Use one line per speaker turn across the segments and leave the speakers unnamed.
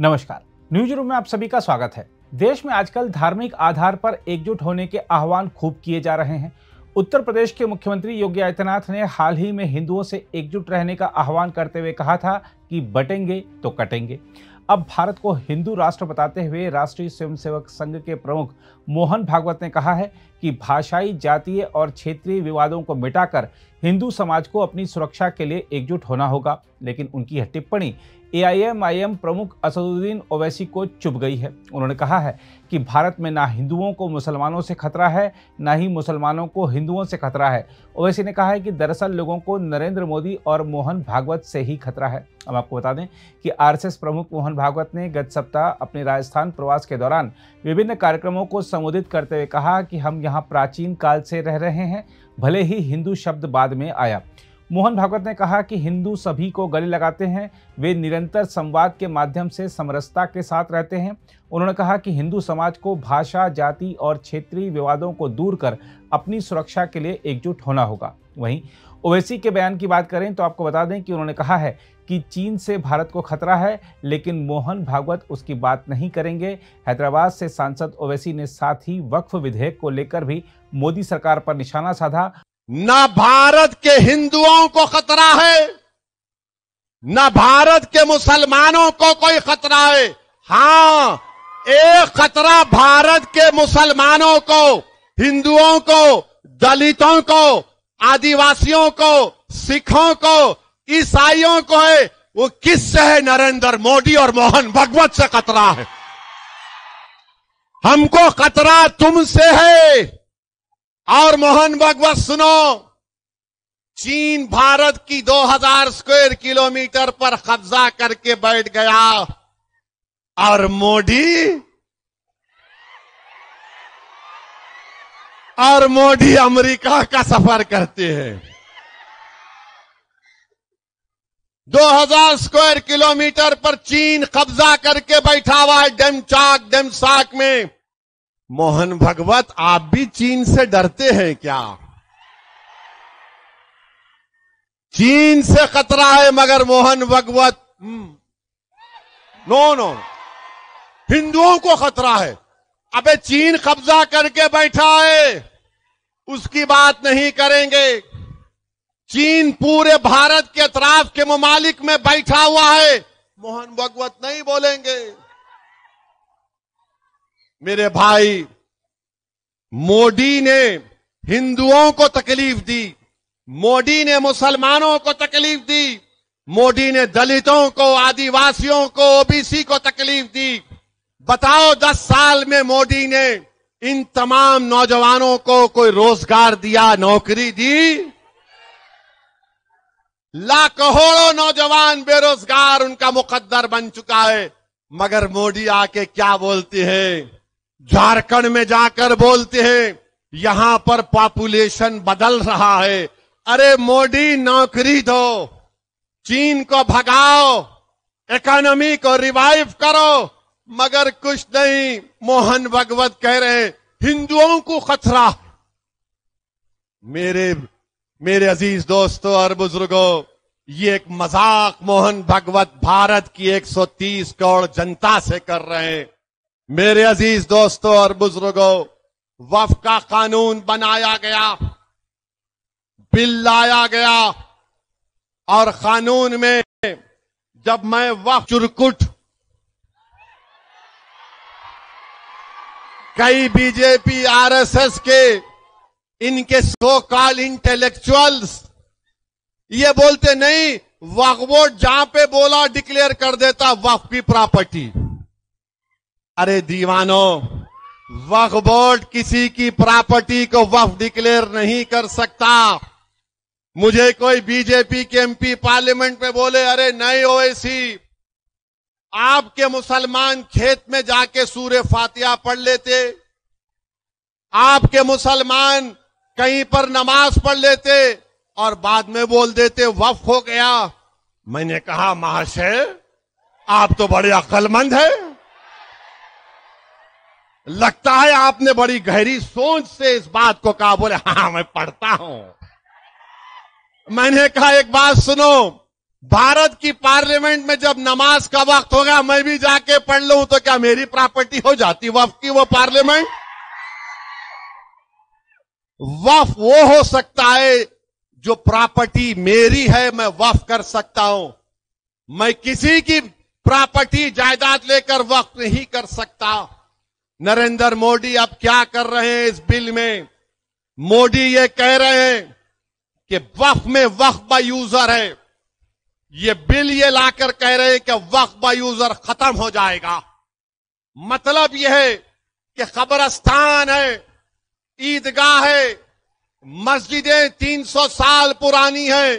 नमस्कार। News room में आप सभी का स्वागत है। देश में आजकल धार्मिक आधार पर एकजुट होने के आह्वान खूब किए जा रहे हैं। उत्तर प्रदेश के मुख्यमंत्री योगी आदित्यनाथ ने हाल ही में हिंदुओं से एकजुट रहने का आह्वान करते हुए कहा था कि बटेंगे तो कटेंगे। अब भारत को हिंदू राष्ट्र बताते हुए राष्ट्रीय स्वयंसेवक संघ के प्रमुख मोहन भागवत ने कहा है कि भाषाई, जातीय और क्षेत्रीय विवादों को मिटाकर हिंदू समाज को अपनी सुरक्षा के लिए एकजुट होना होगा, लेकिन उनकी यह टिप्पणी एआईएमआईएम प्रमुख असदुद्दीन ओवैसी को चुभ गई है। उन्होंने कहा है कि भारत में ना हिंदुओं को मुसलमानों से खतरा है, ना ही मुसलमानों को हिंदुओं से खतरा है। ओवैसी ने कहा है कि दरअसल लोगों को नरेंद्र मोदी और मोहन भागवत से ही खतरा है। हम आपको बता दें कि आरएसएस प्रमुख मोहन भागवत ने गत सप्ताह अपने राजस्थान प्रवास के दौरान विभिन्न कार्यक्रमों को संबोधित करते हुए कहा कि हम यहाँ प्राचीन काल से रह रहे हैं भले ही हिंदू शब्द बाद में आया। मोहन भागवत ने कहा कि हिंदू सभी को गले लगाते हैं, वे निरंतर संवाद के माध्यम से समरसता के साथ रहते हैं। उन्होंने कहा कि हिंदू समाज को भाषा, जाति और क्षेत्रीय विवादों को दूर कर अपनी सुरक्षा के लिए एकजुट होना होगा। वहीं ओवैसी के बयान की बात करें तो आपको बता दें कि उन्होंने कहा है कि चीन से भारत को खतरा है, लेकिन मोहन भागवत उसकी बात नहीं करेंगे। हैदराबाद से सांसद ओवैसी ने साथ ही वक्फ विधेयक को लेकर भी मोदी सरकार पर निशाना साधा।
न भारत के हिंदुओं को खतरा है, न भारत के मुसलमानों को कोई खतरा है। हाँ, एक खतरा भारत के मुसलमानों को, हिंदुओं को, दलितों को, आदिवासियों को, सिखों को ईसाइयों को है, वो किससे है नरेंद्र मोदी और मोहन भगवत से खतरा है? हमको खतरा तुमसे है। और मोहन भगवत सुनो, चीन भारत की 2000 स्क्वायर किलोमीटर पर कब्जा करके बैठ गया। और मोदी? और मोदी अमेरिका का सफ़र करते हैं। 2000 स्क्वायर किलोमीटर पर चीन कब्जा करके बैठा हुआ है डेमचाक डेमसाक में। मोहन भगवत, आप भी चीन से डरते हैं क्या? चीन से खतरा है मगर मोहन भगवत हम्म। नो नो हिंदुओं को खतरा है। अबे चीन कब्जा करके बैठा है, उसकी बात नहीं करेंगे। चीन पूरे भारत के अतराफ के ममालिक में बैठा हुआ है। मोहन भगवत नहीं बोलेंगे। मेरे भाई, मोदी ने हिंदुओं को तकलीफ़ दी, मोदी ने मुसलमानों को तकलीफ़ दी, मोदी ने दलितों को, आदिवासियों को, ओबीसी को तकलीफ़ दी। बताओ, दस साल में मोदी ने इन तमाम नौजवानों को कोई रोज़गार दिया, नौकरी दी? लाखों नौजवान बेरोजगार उनका मुकद्दर बन चुका है। मगर मोदी आके क्या बोलते हैं? झारखंड में जाकर बोलते हैं, यहाँ पर पॉपुलेशन बदल रहा है। अरे मोदी, नौकरी दो, चीन को भगाओ इकोनॉमी को रिवाइव करो। मगर कुछ नहीं, मोहन भगवत कह रहे हिंदुओं को खतरा मेरे मेरे अज़ीज़ दोस्तों और बुज़ुर्गों, ये एक मज़ाक मोहन भगवत भारत की 130 करोड़ जनता से कर रहे हैं। मेरे अज़ीज़ दोस्तों और बुज़ुर्गों, वफ का कानून बनाया गया, बिल लाया गया, और कानून में जब मैं वफ चुरकुट, कई बीजेपी आरएसएस के इनके सो कॉल इंटेलेक्चुअल्स ये बोलते नहीं वक्फ बोर्ड जहाँ पे बोला डिक्लेयर कर देता वक्फ की प्रॉपर्टी अरे दीवानो वक्फ बोर्ड किसी की प्रॉपर्टी को वफ डिक्लेयर नहीं कर सकता। मुझे कोई बीजेपी के एमपी पार्लियामेंट में बोले, अरे नहीं ओएसी आपके मुसलमान खेत में जाके सूर्य फातिया पढ़ लेते। आपके मुसलमान कहीं पर नमाज़ पढ़ लेते और बाद में बोल देते वफ हो गया। मैंने कहा, महाशय, आप तो बड़े अक्लमंद है। लगता है आपने बड़ी गहरी सोच से इस बात को कहा, बोले हाँ मैं पढ़ता हूँ। मैंने कहा, एक बात सुनो, भारत की पार्लियामेंट में जब नमाज़ का वक्त होगा, मैं भी जाके पढ़ लू तो क्या मेरी प्रॉपर्टी हो जाती वफ की वो पार्लियामेंट? वफ वो हो सकता है जो प्रॉपर्टी मेरी है, मैं वफ कर सकता हूँ। मैं किसी की प्रॉपर्टी जायदाद लेकर वक्त नहीं कर सकता। नरेंद्र मोदी अब क्या कर रहे हैं इस बिल में? मोदी ये कह रहे हैं कि वक्फ में वक्फ यूज़र है। ये बिल ये लाकर कह रहे हैं कि वक्फ बा यूज़र खत्म हो जाएगा। मतलब यह है कि खबरस्तान है। ईदगाह है। मस्जिदें 300 साल पुरानी है।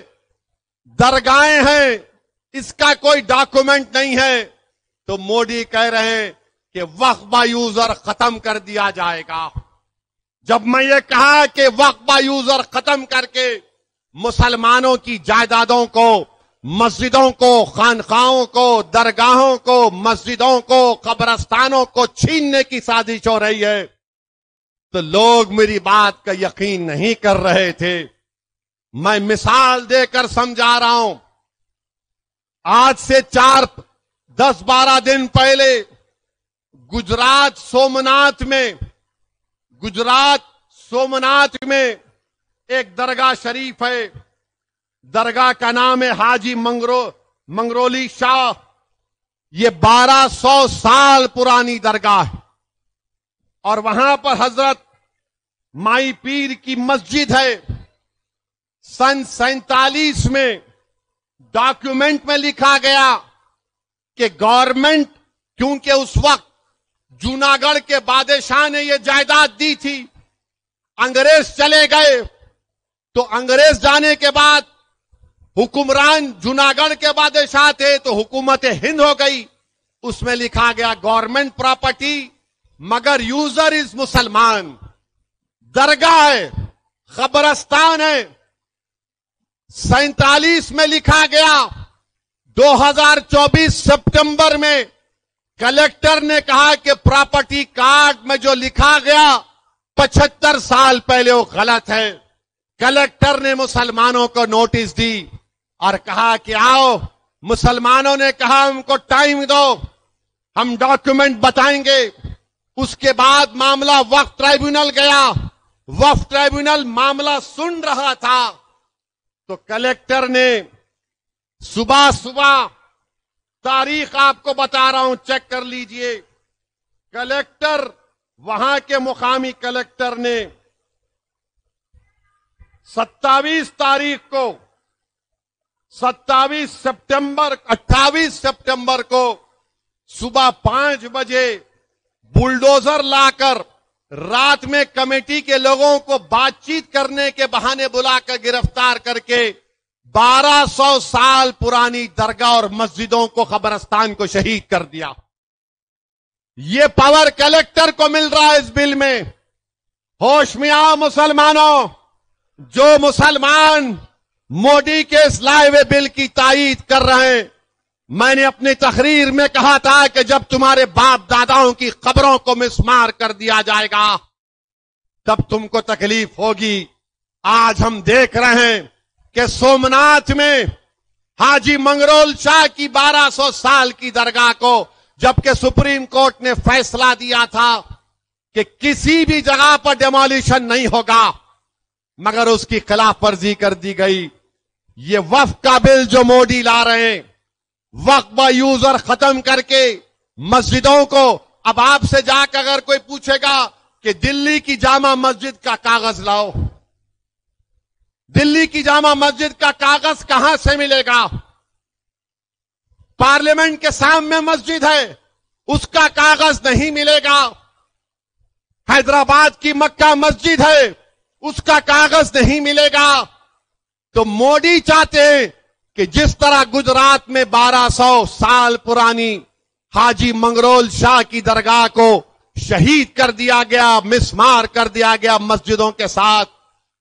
दरगाहें हैं। इसका कोई डॉक्यूमेंट नहीं है। तो मोदी कह रहे हैं कि वक्फा यूज़र खत्म कर दिया जाएगा। जब मैं ये कहा कि वक्फा यूज़र खत्म करके मुसलमानों की जायदादों को, मस्जिदों को खानखाओं को, दरगाहों को, मस्जिदों को, कब्रस्तानों को छीनने की साजिश हो रही है। तो लोग मेरी बात का यकीन नहीं कर रहे थे। मैं मिसाल देकर समझा रहा हूँ। आज से चार, दस, बारह दिन पहले गुजरात सोमनाथ में, गुजरात सोमनाथ में एक दरगाह शरीफ है। दरगाह का नाम है हाजी मंगरो, मंगरोली शाह। ये 1200 साल पुरानी दरगाह है। और वहाँ पर हज़रत माई पीर की मस्जिद है। सन सैतालीस में डॉक्यूमेंट में लिखा गया कि गवर्नमेंट, क्योंकि उस वक्त जूनागढ़ के बादशाह ने यह जायदाद दी थी, अंग्रेज़ चले गए। तो अंग्रेज़ जाने के बाद हुकुमरान जूनागढ़ के बादशाह थे तो हुकूमत हिंद हो गई। उसमें लिखा गया गवर्नमेंट प्रॉपर्टी मगर यूज़र इज़ मुसलमान। दरगाह है, खबरस्तान है। सैतालीस में लिखा गया 2024 सितंबर में कलेक्टर ने कहा कि प्रॉपर्टी कार्ड में जो लिखा गया, पचहत्तर साल पहले वो गलत है। कलेक्टर ने मुसलमानों को नोटिस दी और कहा कि आओ, मुसलमानों ने कहा, हमको टाइम दो, हम डॉक्यूमेंट बताएँगे। उसके बाद मामला वक्त ट्राइब्यूनल गया। वफ ट्राइब्यूनल मामला सुन रहा था। तो कलेक्टर ने सुबह सुबह तारीख आपको बता रहा हूँ, चेक कर लीजिए। कलेक्टर, वहाँ के मुकामी कलेक्टर ने 27 तारीख को 27 सितंबर 28 सितंबर को सुबह पाँच बजे बुलडोजर लाकर रात में कमेटी के लोगों को बातचीत करने के बहाने बुलाकर गिरफ़्तार करके 1200 साल पुरानी दरगाह और मस्जिदों को खबरस्तान को शहीद कर दिया। ये पावर कलेक्टर को मिल रहा है इस बिल में। होश में आओ मुसलमानों, जो मुसलमान मोदी के इस लाए बिल की तायद कर रहे हैं मैंने अपनी तकरीर में कहा था कि जब तुम्हारे बाप दादाओं की खबरों को मिसमार कर दिया जाएगा, तब तुमको तकलीफ़ होगी। आज हम देख रहे हैं कि सोमनाथ में हाजी मंगरोल शाह की 1200 साल की दरगाह को, जबकि सुप्रीम कोर्ट ने फैसला दिया था कि किसी भी जगह पर डेमोलिशन नहीं होगा, मगर उसकी खिलाफ वर्जी कर दी गई। ये वफ का बिल जो मोदी ला रहे हैं वक्बा यूज़र खत्म करके मस्जिदों को, अब आपसे जाकर अगर कोई पूछेगा कि दिल्ली की जामा मस्जिद का कागज़ लाओ। दिल्ली की जामा मस्जिद का कागज़ कहाँ से मिलेगा? पार्लियामेंट के सामने मस्जिद है, उसका कागज़ नहीं मिलेगा। हैदराबाद की मक्का मस्जिद है, उसका कागज़ नहीं मिलेगा। तो मोदी चाहते हैं कि जिस तरह गुजरात में 1200 साल पुरानी हाजी मंगरोल शाह की दरगाह को शहीद कर दिया गया, मिसमार कर दिया गया मस्जिदों के साथ,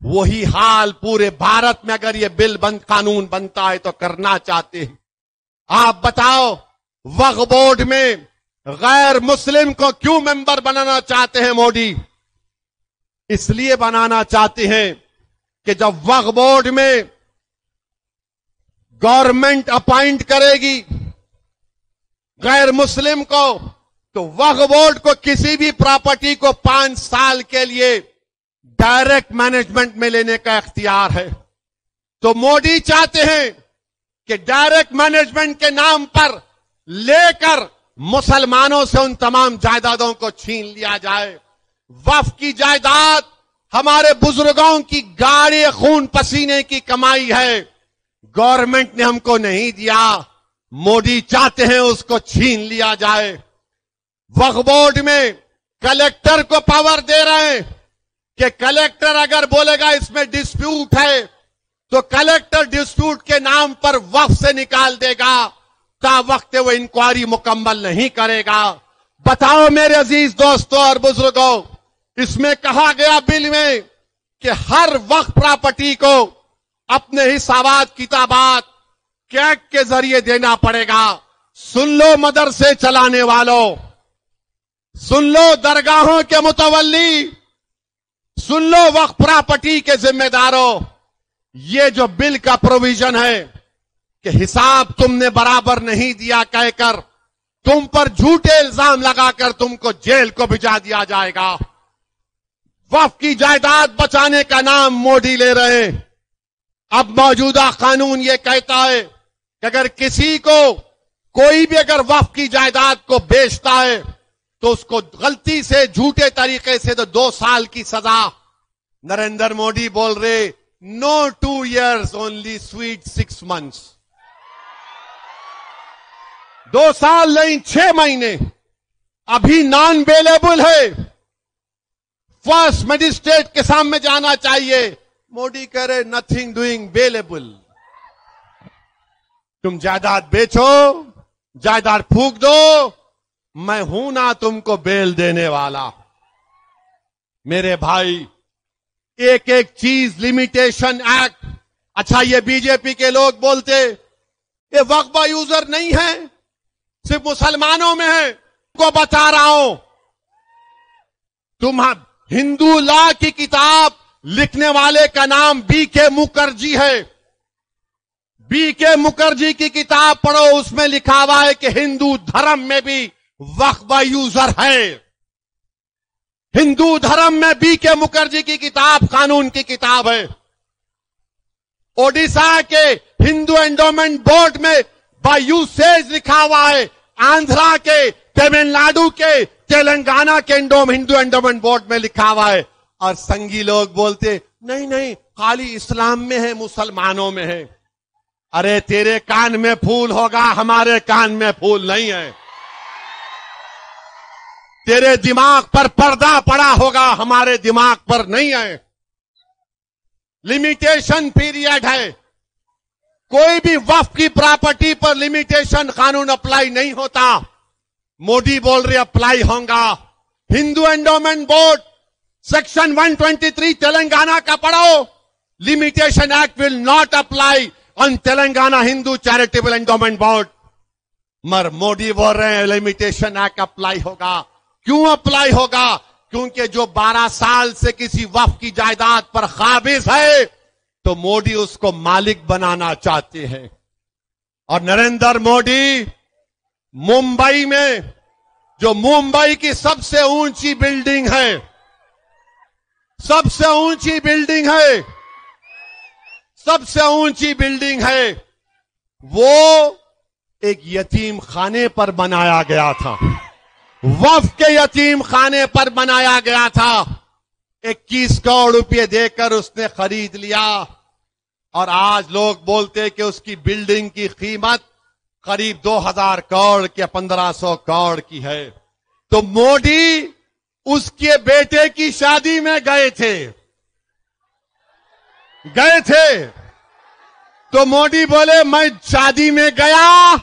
वही हाल पूरे भारत में अगर ये बिल बंद, कानून बनता है तो करना चाहते हैं। आप बताओ वक्फ बोर्ड में गैर मुस्लिम को क्यों मेंबर बनाना चाहते हैं मोदी? इसलिए बनाना चाहते हैं कि जब वक्फ बोर्ड में गवर्नमेंट अपॉइंट करेगी गैर मुस्लिम को तो वक्फ बोर्ड को किसी भी प्रॉपर्टी को पाँच साल के लिए डायरेक्ट मैनेजमेंट में लेने का इख्तियार है। तो मोदी चाहते हैं कि डायरेक्ट मैनेजमेंट के नाम पर लेकर मुसलमानों से उन तमाम जायदादों को छीन लिया जाए। वफ की जायदाद हमारे बुज़ुर्गों की गाड़ी खून पसीने की कमाई है। गवर्नमेंट ने हमको नहीं दिया। मोदी चाहते हैं उसको छीन लिया जाए। वक्फ बोर्ड में कलेक्टर को पावर दे रहे हैं कि कलेक्टर अगर बोलेगा इसमें डिस्प्यूट है तो कलेक्टर डिस्प्यूट के नाम पर वक्फ से निकाल देगा। ता वक्त वो इंक्वायरी मुकम्मल नहीं करेगा। बताओ मेरे अज़ीज़ दोस्तों और बुज़ुर्गों, इसमें कहा गया बिल में कि हर वक्त प्रॉपर्टी को अपने हिसाबात किताबात कैक के ज़रिए देना पड़ेगा। सुन लो मदरसे चलाने वालों। सुन लो दरगाहों के मुतवली सुन लो वक्त प्रॉपर्टी के जिम्मेदारों। ये जो बिल का प्रोविज़न है कि हिसाब तुमने बराबर नहीं दिया कहकर तुम पर झूठे इल्ज़ाम लगाकर तुमको जेल को भिजा दिया जाएगा। वफ की जायदाद बचाने का नाम मोदी ले रहे हैं। अब मौजूदा कानून ये कहता है कि अगर किसी को कोई भी अगर वफ की जायदाद को बेचता है तो उसको गलती से झूठे तरीके से तो दो साल की सजा। नरेंद्र मोदी बोल रहे no two years only sweet six months दो साल नहीं, छह महीने। अभी नॉन अवेलेबल है। फ़र्स्ट मजिस्ट्रेट के सामने जाना चाहिए। मोदी कह रहे नथिंग डूइंग अवेलेबल तुम जायदाद बेचो, जायदाद फूक दो, मैं हूँ ना तुमको बेल देने वाला। मेरे भाई एक एक चीज़ लिमिटेशन एक्ट अच्छा ये बीजेपी के लोग बोलते, ये वक्बा यूज़र नहीं है, सिर्फ़ मुसलमानों में है, को बता रहा हूँ। तुम हिंदू लॉ की किताब लिखने वाले का नाम बी के मुखर्जी है। बी के मुखर्जी की किताब पढ़ो, उसमें लिखा हुआ है कि हिंदू धर्म में भी वक्बा यूज़र है। हिंदू धर्म में बी के मुखर्जी की किताब कानून की किताब है। ओडिशा के हिंदू एंडोमेंट बोर्ड में बाय यूसेज लिखा हुआ है। आंध्रा के, तमिलनाडु के, तेलंगाना के हिंदू एंडोमेंट बोर्ड में लिखा हुआ है। और संगी लोग बोलते, नहीं नहीं, खाली इस्लाम में है, मुसलमानों में है। अरे, तेरे कान में फूल होगा, हमारे कान में फूल नहीं है। तेरे दिमाग पर पर्दा पड़ा होगा, हमारे दिमाग पर नहीं है। लिमिटेशन पीरियड है। कोई भी वफ की प्रॉपर्टी पर लिमिटेशन कानून अप्लाई नहीं होता। मोदी बोल रहे अप्लाई होगा। Hindu endowment board section 123 Telangana का पढ़ो limitation act will not apply on Telangana Hindu charitable endowment board मर मोदी बोल रहे हैं लिमिटेशन एक्ट अप्लाई होगा क्यों अप्लाई होगा क्योंकि जो 12 साल से किसी वफ की जायदाद पर काबिज है तो मोदी उसको मालिक बनाना चाहते हैं और नरेंद्र मोदी मुंबई में जो मुंबई की सबसे ऊँची बिल्डिंग है सबसे ऊँची बिल्डिंग है। सबसे ऊँची बिल्डिंग है। वो एक यतीम खाने पर बनाया गया था। वफ के यतीम खाने पर बनाया गया था। इक्कीस करोड़ रुपए देकर उसने खरीद लिया। और आज लोग बोलते कि उसकी बिल्डिंग की कीमत करीब 2000 करोड़ के 1500 करोड़ की है। तो मोदी उसके बेटे की शादी में गए थे। गए थे। तो मोदी बोले, मैं शादी में गया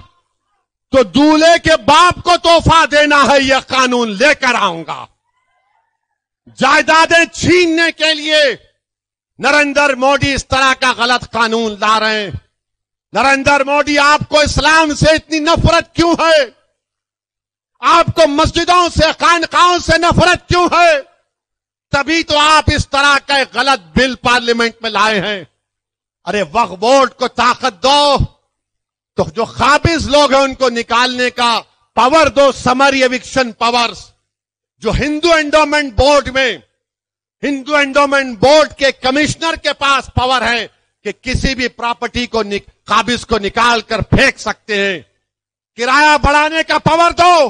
तो दूल्हे के बाप को तोहफा देना है, यह कानून लेकर आऊँगा। जायदादें छीनने के लिए नरेंद्र मोदी इस तरह का गलत कानून ला रहे हैं। नरेंद्र मोदी, आपको इस्लाम से इतनी नफरत क्यों है? आपको मस्जिदों से खानकाओं से नफरत क्यों है? तभी तो आप इस तरह का गलत बिल पार्लियामेंट में लाए हैं। अरे वक्फ बोर्ड को ताकत दो। तो जो खाबिज लोग हैं उनको निकालने का पावर दो समर एविक्शन पावर्स जो हिंदू एंडोमेंट बोर्ड में, हिंदू एंडोमेंट बोर्ड के कमिश्नर के पास पावर है कि किसी भी प्रॉपर्टी को काबिज को निकाल कर फेंक सकते हैं। किराया बढ़ाने का पावर दो।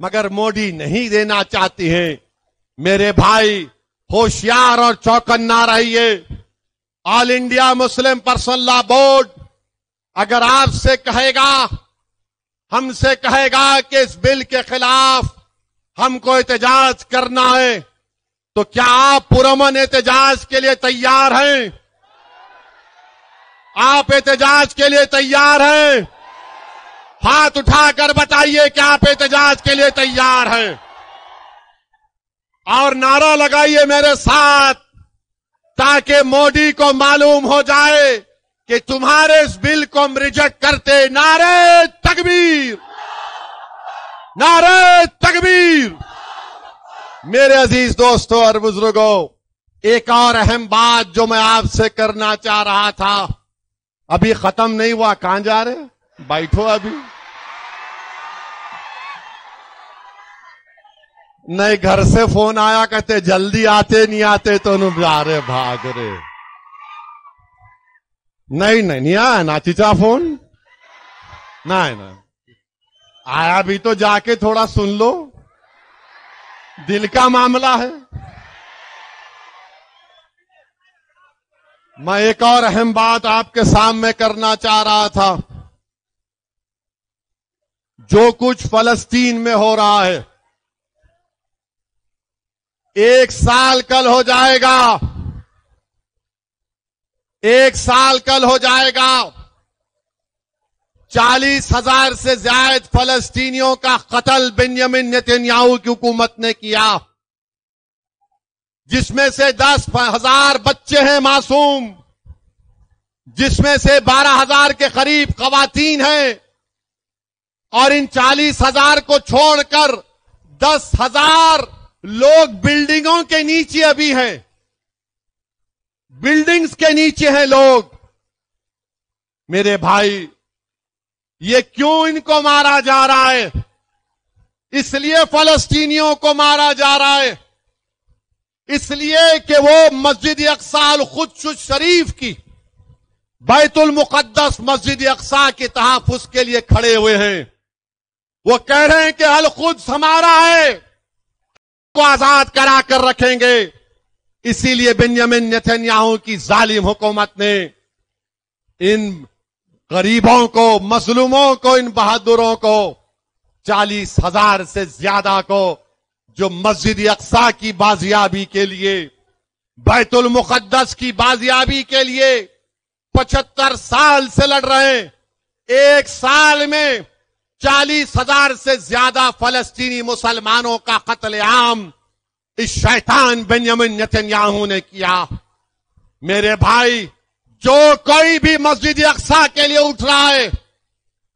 मगर मोदी नहीं देना चाहती है। मेरे भाई, होशियार और चौकन्ना रहिए। All India Muslim person law board अगर आपसे कहेगा, हमसे कहेगा कि इस बिल के खिलाफ हमको एहतजाज करना है तो क्या आप पुरमन एहतजाज के लिए तैयार हैं? आप एहतजाज के लिए तैयार हैं? हाथ उठाकर बताइए कि आप एहतजाज के लिए तैयार हैं। और नारा लगाइए मेरे साथ, ताकि मोदी को मालूम हो जाए कि तुम्हारे इस बिल को हम रिजेक्ट करते नारे तकबीर! नारे तकबीर! मेरे अज़ीज़ दोस्तों और बुज़ुर्गों, एक और अहम बात जो मैं आपसे करना चाह रहा था, अभी खत्म नहीं हुआ, कहाँ जा रहे बैठो अभी। नहीं, घर से फ़ोन आया, कहते, जल्दी आते, नहीं आते तो रहे भाग रहे नहीं नहीं नहीं आया ना चिचा फ़ोन। नहीं ना आया भी तो जाके थोड़ा सुन लो। दिल का मामला है। मैं एक और अहम बात आपके सामने करना चाह रहा था। जो कुछ फलस्तीन में हो रहा है एक साल कल हो जाएगा। एक साल कल हो जाएगा। चालीस हज़ार से ज़्यादा फलस्तीनियों का कत्ल बेंजामिन नेतन्याहू की हुकूमत ने किया। जिसमें से दस हज़ार बच्चे हैं मासूम। जिसमें से बारह हज़ार के करीब खवातीन हैं। और इन चालीस हज़ार को छोड़कर दस हज़ार लोग बिल्डिंगों के नीचे अभी हैं। बिल्डिंग्स के नीचे हैं लोग। मेरे भाई, ये क्यों इनको मारा जा रहा है? इसलिए फलस्तीनियों को मारा जा रहा है। इसलिए कि वो मस्जिद अक्साल खुद शरीफ की, बैतुल मुकद्दस मस्जिद अक्सा के तहफ़ के लिए खड़े हुए हैं। वो कह रहे हैं कि अल खुद हमारा है। को आज़ाद करा कर रखेंगे। इसीलिए बेंजामिन नेतन्याहू की जालिम हुकूमत ने इन गरीबों को, मजलूमों को, इन बहादुरों को चालीस हज़ार से ज़्यादा को जो मस्जिद अक्सा की बाजियाबी के लिए, बैतुल मुकद्दस की बाजियाबी के लिए पचहत्तर साल से लड़ रहे एक साल में चालीस हज़ार से ज़्यादा फलस्तीनी मुसलमानों का कत्लेआम इस शैतान बेंजामिन नेतन्याहू ने किया। मेरे भाई, जो कोई भी मस्जिद अक्सा के लिए उठ रहा है,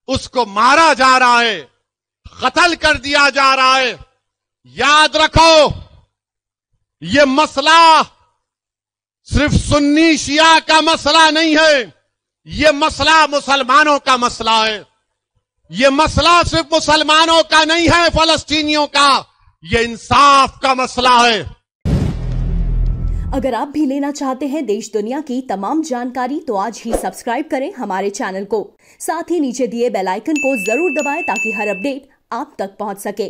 उसको मारा जा रहा है, कत्ल कर दिया जा रहा है। याद रखो, ये मसला सिर्फ़ सुन्नी शिया का मसला नहीं है, ये मसला मुसलमानों का मसला है। ये मसला सिर्फ़ मुसलमानों का नहीं है, फलस्तीनियों का। ये इंसाफ का मसला है।
अगर आप भी लेना चाहते हैं देश दुनिया की तमाम जानकारी तो आज ही सब्सक्राइब करें हमारे चैनल को। साथ ही नीचे दिए बेल आइकन को ज़रूर दबाएँ ताकि हर अपडेट आप तक पहुँच सके।